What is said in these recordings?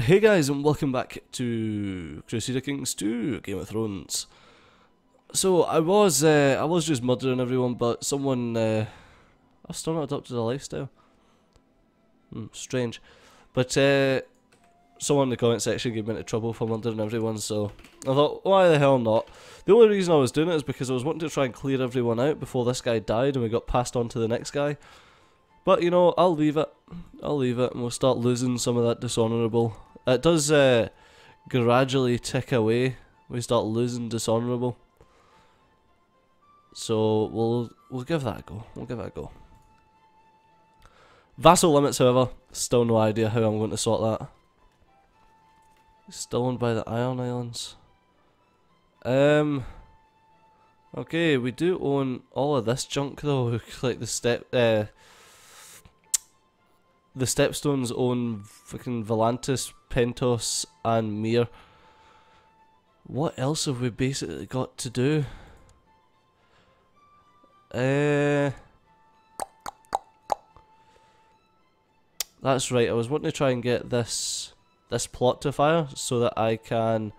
Hey guys, and welcome back to Crusader Kings 2 Game of Thrones. So I was uh, I was just murdering everyone, but someone uh, I've still not adopted a lifestyle. Hmm, strange, but uh, someone in the comment section gave me into trouble for murdering everyone. So I thought, why the hell not? The only reason I was doing it is because I was wanting to try and clear everyone out before this guy died, and we got passed on to the next guy. But you know, I'll leave it. I'll leave it, and we'll start losing some of that dishonourable it does uh, gradually tick away. We start losing dishonourable. So we'll we'll give that a go. We'll give it a go. Vassal limits, however, still no idea how I'm going to sort that. Still owned by the Iron Islands. Um. Okay, we do own all of this junk though, like the step. Uh, the Stepstones own fucking Volantis, Pentos, and Myr. What else have we basically got to do? Uh, that's right. I was wanting to try and get this this plot to fire so that I can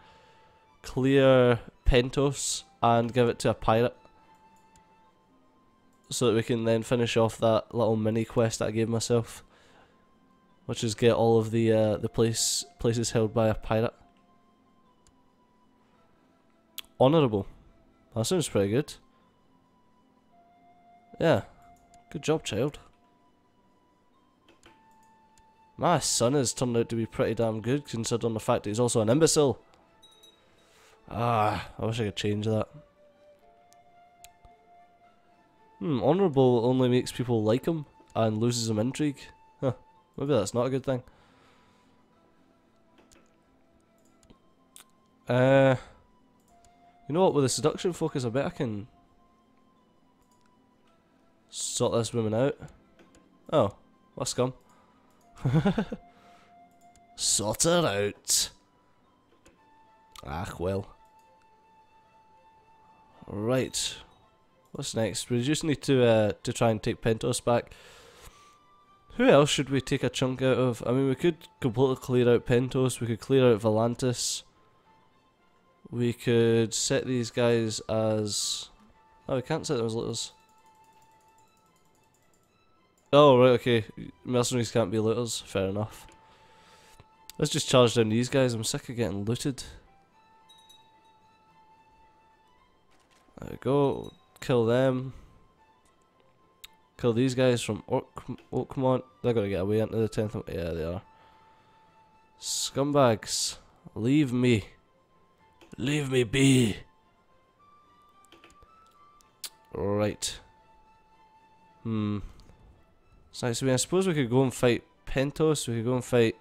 clear Pentos and give it to a pirate. So that we can then finish off that little mini quest that I gave myself which is get all of the uh, the place places held by a pirate. Honourable. That sounds pretty good. Yeah. Good job, child. My son has turned out to be pretty damn good considering the fact that he's also an imbecile. Ah, I wish I could change that. Hmm, honourable only makes people like him and loses him intrigue. Maybe that's not a good thing. Uh, you know what? With the seduction focus, I bet I can sort this woman out. Oh, what scum? sort her out. Ah, well. Right. What's next? We just need to uh, to try and take Pentos back. Who else should we take a chunk out of? I mean, we could completely clear out Pentos, we could clear out Volantis. We could set these guys as... Oh, we can't set them as looters. Oh, right, okay. Mercenaries can't be looters. Fair enough. Let's just charge down these guys. I'm sick of getting looted. There we go. Kill them. Kill these guys from Orc Oakmont. They're gonna get away into the 10th. Yeah, they are. Scumbags. Leave me. Leave me be. Right. Hmm. So I suppose we could go and fight Pentos. We could go and fight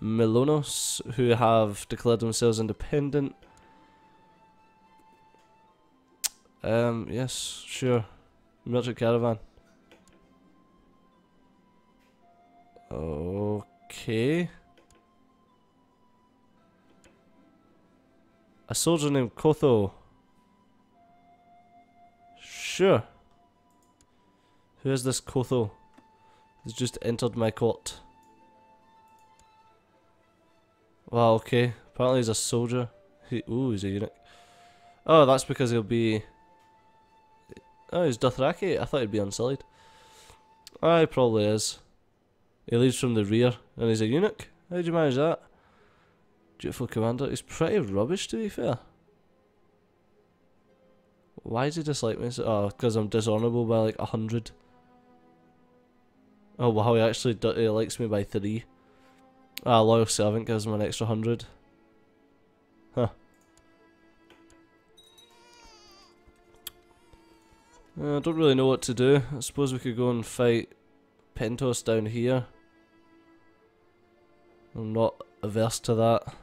Milonos, who have declared themselves independent. Um, yes, sure. Merchant Caravan. Okay. A soldier named Qotho. Sure. Who is this Qotho? He's just entered my court. Wow, okay. Apparently he's a soldier. He, ooh, he's a eunuch. Oh, that's because he'll be... Oh, he's Dothraki. I thought he'd be unsullied. Oh, he probably is. He leads from the rear, and he's a eunuch. How'd you manage that? Dutiful commander. He's pretty rubbish, to be fair. Why does he dislike me? Oh, because I'm dishonourable by like a hundred. Oh wow, he actually he likes me by three. Ah, loyal servant gives him an extra hundred. Huh. Uh, I don't really know what to do. I suppose we could go and fight Pentos down here. I'm not averse to that.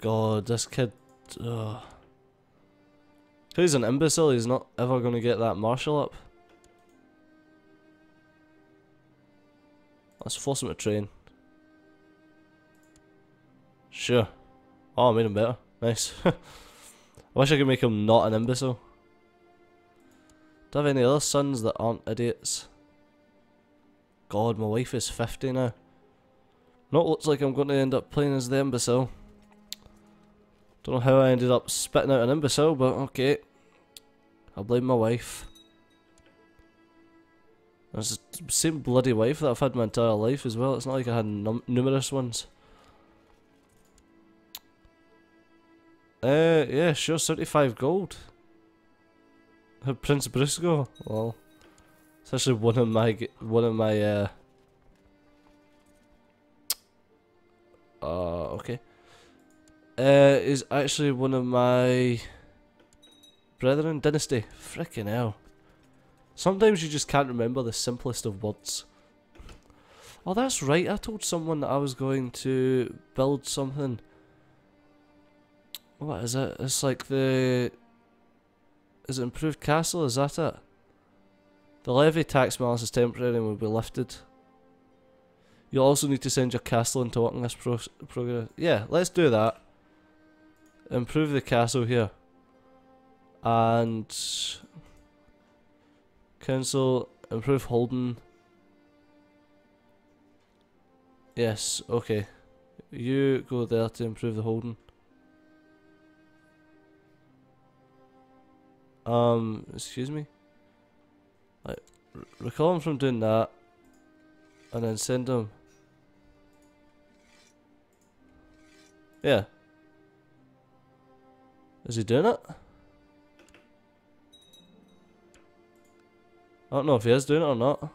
God, this kid... Ugh. He's an imbecile, he's not ever going to get that marshal up. Let's force him to train. Sure. Oh, I made him better. Nice. I wish I could make him not an imbecile. Do I have any other sons that aren't idiots? God, my wife is 50 now. Not looks like I'm going to end up playing as the imbecile. Don't know how I ended up spitting out an imbecile, but okay. I'll blame my wife. It's the same bloody wife that I've had my entire life as well. It's not like I had numerous ones. Uh, yeah, sure, 75 gold. Prince Briscoe. Well, it's actually one of my one of my uh. Uh, okay. Uh, is actually one of my brethren dynasty. Freaking hell. Sometimes you just can't remember the simplest of words. Oh, that's right. I told someone that I was going to build something. What is it? It's like the... Is it improved castle? Is that it? The levy tax balance is temporary and will be lifted. You'll also need to send your castle into working this pro progress. Yeah, let's do that. Improve the castle here. And Council, improve holding. Yes, okay. You go there to improve the holding. Um, excuse me? Like, recall him from doing that. And then send him. Yeah. Is he doing it? I don't know if he is doing it or not.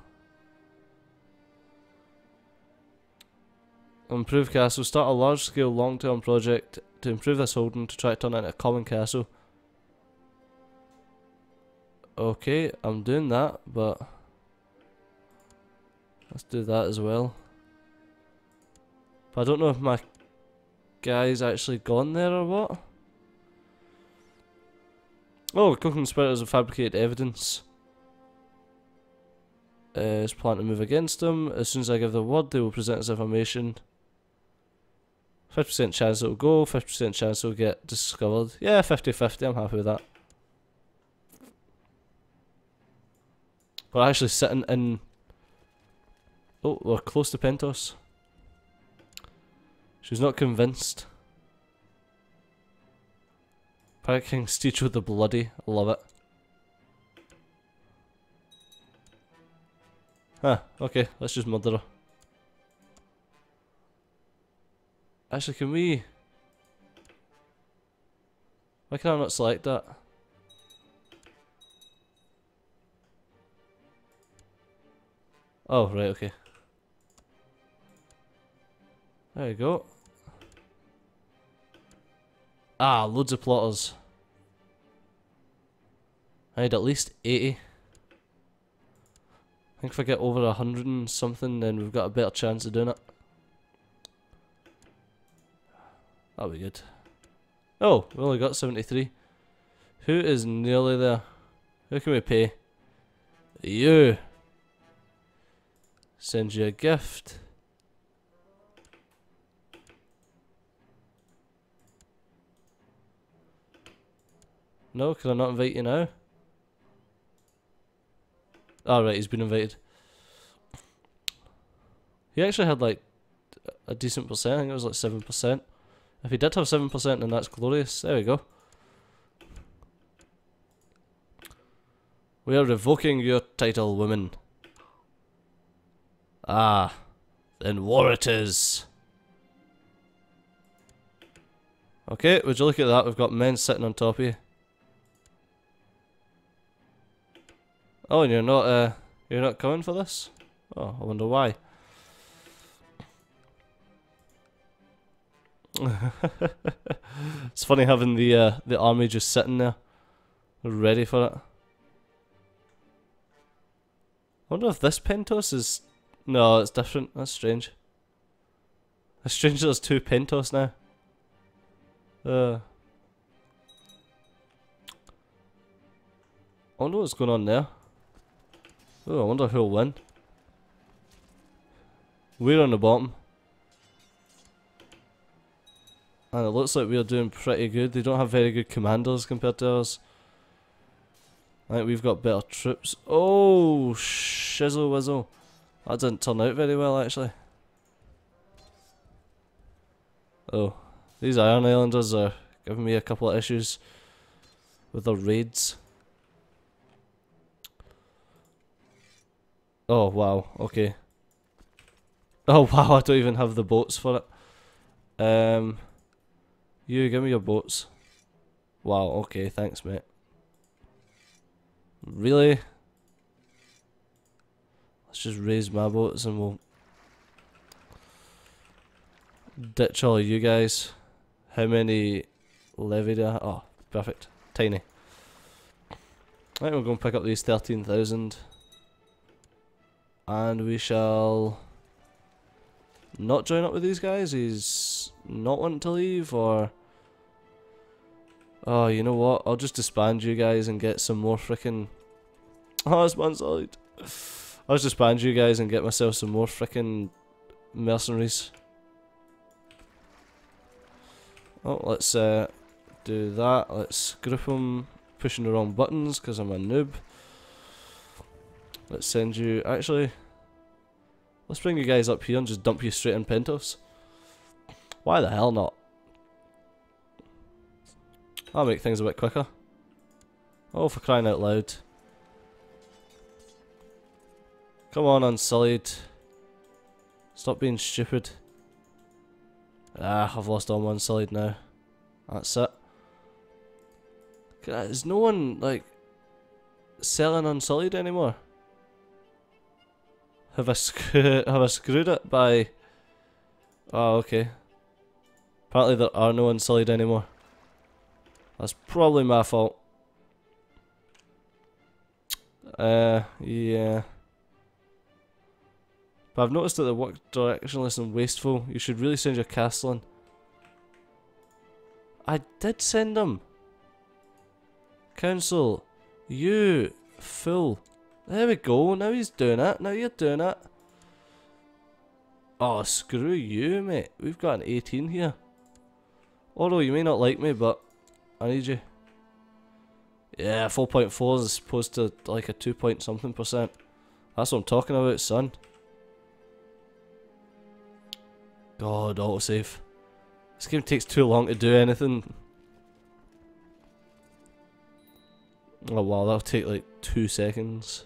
Improve castle. Start a large scale long term project to improve this holding to try to turn it into a common castle. Okay, I'm doing that, but let's do that as well. But I don't know if my guy's actually gone there or what. Oh, cooking spirit of fabricated evidence uh, is planning to move against them. As soon as I give the word, they will present this information. 50% chance it'll go, 50% chance it'll get discovered. Yeah, 50-50, I'm happy with that. We're actually sitting in... Oh, we're close to Pentos. She's not convinced. Pirate King with the bloody. I love it. Huh, okay, let's just murder her. Actually, can we... Why can I not select that? Oh, right, okay. There you go. Ah, loads of plotters. I need at least 80. I think if I get over a hundred and something, then we've got a better chance of doing it. That'll be good. Oh, we only got 73. Who is nearly there? Who can we pay? You. Send you a gift. No, can I not invite you now? Oh, right, he's been invited. He actually had like a decent percent. I think it was like seven percent. If he did have seven percent, then that's glorious. There we go. We are revoking your title, woman. Ah, then war it is. Okay, would you look at that? We've got men sitting on top of you. Oh, and you're not, uh, you're not coming for this? Oh, I wonder why. it's funny having the uh, the army just sitting there, ready for it. I wonder if this Pentos is... No, it's different. That's strange. It's strange there's two Pentos now. Uh... I wonder what's going on there. Oh, I wonder who'll win. We're on the bottom. And it looks like we're doing pretty good. They don't have very good commanders compared to us. I think we've got better troops. Oh, shizzle whizzle. That didn't turn out very well, actually. Oh, these Iron Islanders are giving me a couple of issues with their raids. Oh, wow, okay. Oh, wow, I don't even have the boats for it. Um, you, give me your boats. Wow, okay, thanks, mate. Really? Let's just raise my boats and we'll ditch all you guys. How many levy do I have? Oh, perfect. Tiny. Right, we're going to pick up these 13,000. And we shall not join up with these guys. He's not wanting to leave or... Oh, you know what? I'll just disband you guys and get some more freaking. Oh, it's man solid. I'll just disband you guys and get myself some more freaking mercenaries. Oh, let's uh, do that. Let's group them, pushing the wrong buttons because I'm a noob. Let's send you. Actually, let's bring you guys up here and just dump you straight in Pentos. Why the hell not? That'll make things a bit quicker. Oh, for crying out loud. Come on, Unsullied. Stop being stupid. Ah, I've lost all my Unsullied now. That's it. Is no one, like, selling Unsullied anymore? Have I, have I screwed it by... Oh, okay. Apparently there are no Unsullied anymore. That's probably my fault. Uh, yeah. But I've noticed that the work directionless and wasteful. You should really send your castle in. I did send them. Council, you fool. There we go. Now he's doing it. Now you're doing it. Oh, screw you, mate. We've got an 18 here. Although you may not like me, but I need you. Yeah, 4.4 as opposed to like a 2 point something percent. That's what I'm talking about, son. God, autosave. This game takes too long to do anything. Oh wow, that'll take like two seconds.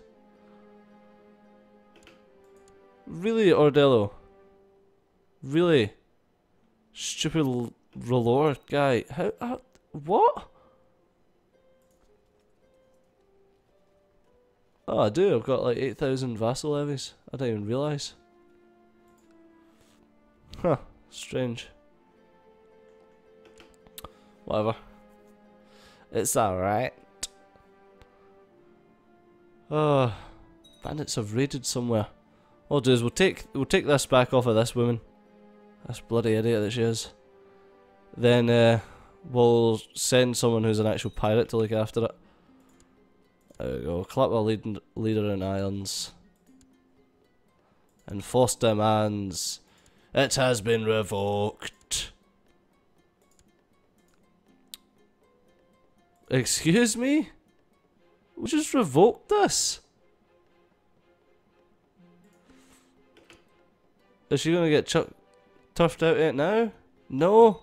Really, Ordello? Really? Stupid R'hllor guy. How, how what? Oh, I do. I've got like 8,000 vassal levies. I didn't even realise. Huh. Strange. Whatever. It's alright. Oh, bandits have raided somewhere. All we'll do is we'll take we'll take this back off of this woman. This bloody idiot that she is. Then uh, we'll send someone who's an actual pirate to look after it. There we go. Clap a lead, leader in irons. Enforce demands. It has been revoked. Excuse me? We just revoked this. Is she gonna get chucked, out it now? No.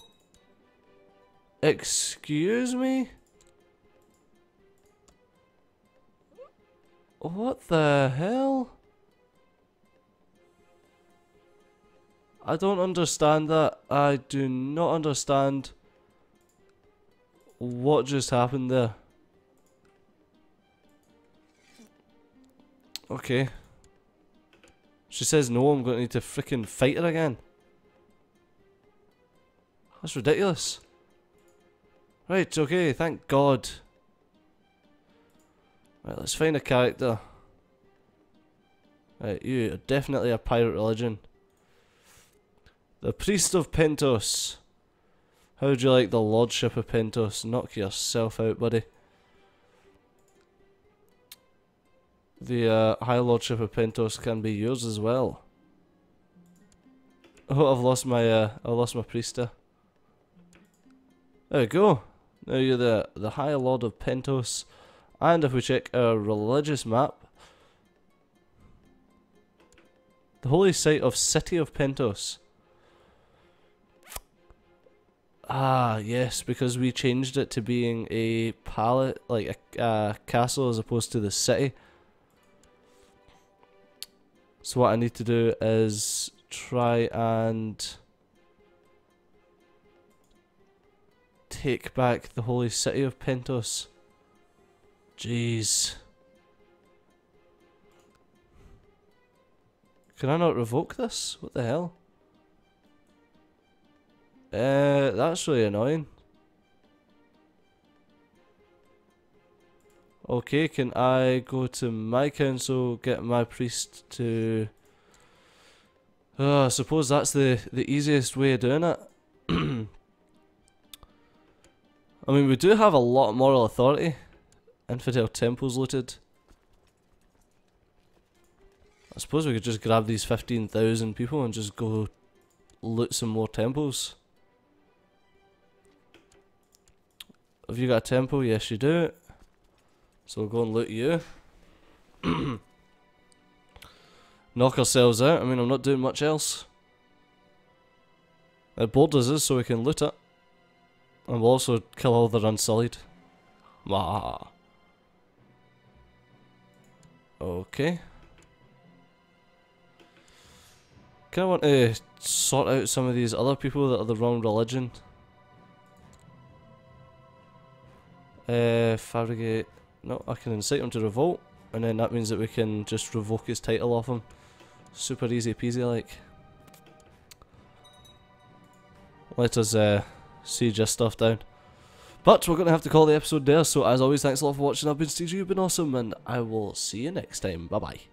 Excuse me? What the hell? I don't understand that. I do not understand what just happened there. Okay. She says no, I'm going to need to freaking fight her again. That's ridiculous. Right, okay, thank God. Right, let's find a character. Right, you are definitely a pirate religion. The Priest of Pentos. How would you like the Lordship of Pentos? Knock yourself out, buddy. The uh, High Lordship of Pentos can be yours as well. Oh, I've lost my uh, I lost my priester. There we go. Now you're the, the High Lord of Pentos. And if we check our religious map, The holy site of City of Pentos. Ah, yes, because we changed it to being a palace, like a, a castle as opposed to the city. So what I need to do is try and take back the holy city of Pentos. Jeez. Can I not revoke this? What the hell? Uh, that's really annoying. Okay, can I go to my council, get my priest to... Oh, I suppose that's the, the easiest way of doing it. I mean, we do have a lot of moral authority. Infidel temples looted. I suppose we could just grab these 15,000 people and just go loot some more temples. Have you got a temple? Yes, you do. So we'll go and loot you. Knock ourselves out. I mean, I'm not doing much else. It borders us so we can loot it. And we'll also kill all the unsullied. Wah. Okay. Kind of want to sort out some of these other people that are the wrong religion. Uh, fabricate. No, I can incite him to revolt, and then that means that we can just revoke his title off him. Super easy peasy like. Let us uh, siege stuff down. But we're going to have to call the episode there, so as always, thanks a lot for watching. I've been Steve, you've been awesome, and I will see you next time. Bye bye.